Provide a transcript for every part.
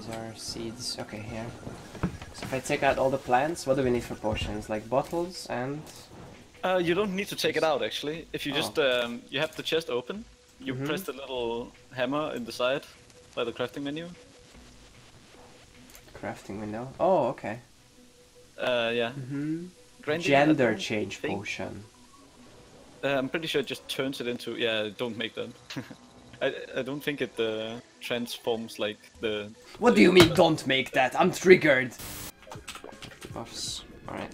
Where's our seeds? Okay, here. So if I take out all the plants, what do we need for potions? Like bottles and... Uh, you don't need to take it out actually. If you Oh. just um, you have the chest open, you Mhm. press the little hammer in the side by the crafting menu. crafting window. Oh, okay. Uh, yeah. hmm Grinding, Gender change think- potion. Uh, I'm pretty sure it just turns it into. Yeah, don't make that. I I don't think it uh, transforms like the. What do you mean don't make that? I'm triggered! Buffs. Alright.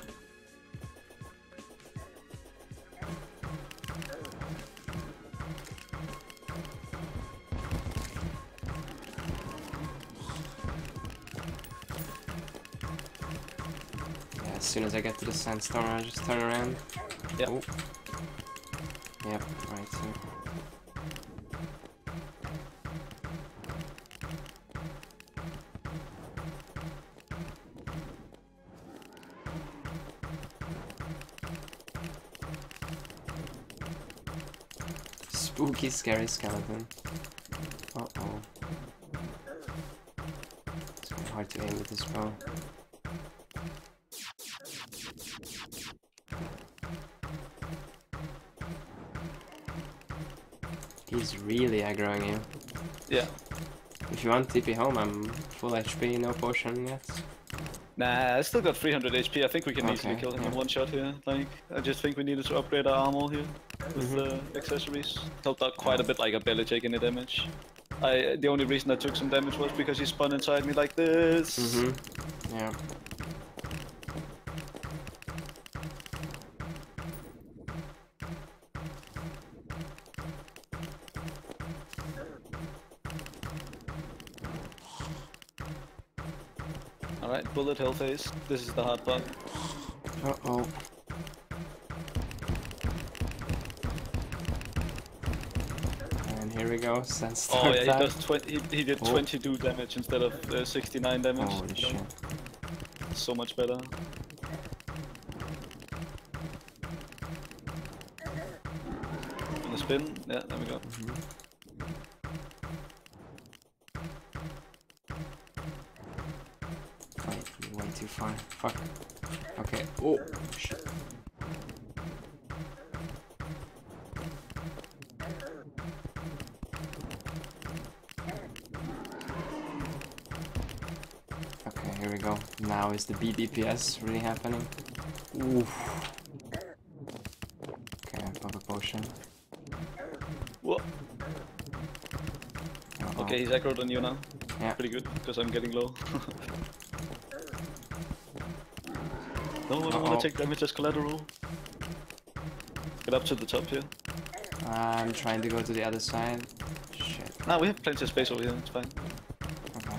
Yeah, as soon as I get to the sandstorm, I just turn around. Yeah. Oh. Yep, right here. Spooky, scary skeleton. Uh oh. It's very hard to aim with this bow. He's really aggroing you. Yeah. If you want TP home, I'm full HP, no potion yet. Nah, I still got 300 HP. I think we can easily kill him in one shot here. Like, I just think we needed to upgrade our armor here with Mhm. the accessories. Helped out quite a bit, like I barely take the damage. I the only reason I took some damage was because he spun inside me like this. Mm-hmm. Yeah. All right, bullet hell phase. This is the hard part. Uh oh. And here we go. Sandstorm Oh yeah, he does 20. He, he did Oh. 22 damage instead of uh, 69 damage. Holy shit. So much better. On the spin. Yeah, there we go. Wait, too far. Fuck. Okay. Oh, shit. Okay, here we go. Now is the BBPS really happening? Oof. Okay, pop a potion. Whoa. Uh-oh. Okay, he's aggroed on you now. Yeah. Pretty good, because I'm getting low. no, I don't Uh-oh. want to take damage as collateral. Get up to the top here. I'm trying to go to the other side. Shit. Nah, we have plenty of space over here, it's fine. Okay.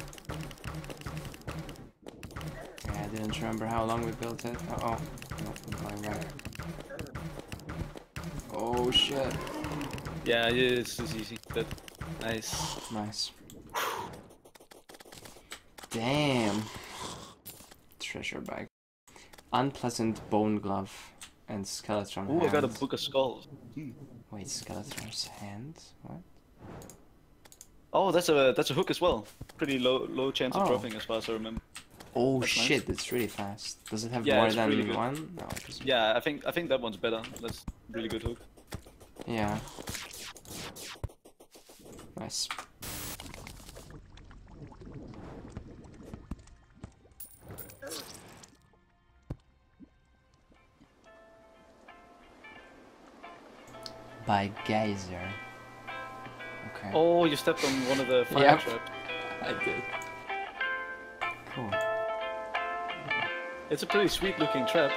Yeah, I didn't remember how long we built it. Uh oh. No, I'm going back. Oh shit. Yeah, yeah, it's, it's easy. That, nice. Nice. Damn. Treasure bag. Unpleasant bone glove and Skeletron Ooh, I got a book of skulls. Hmm. Wait, Skeletron's hand? What? Oh, that's a that's a hook as well. Pretty low low chance of Oh. dropping as far as I remember. Oh That's nice. shit, it's really fast. Does it have Yeah, more than really one? No, it doesn't. Yeah, I think I think that one's better. That's a really good hook. Yeah. Nice. By geyser. Okay. Oh, you stepped on one of the fire Yep. traps. I did. Cool. It's a pretty sweet looking trap.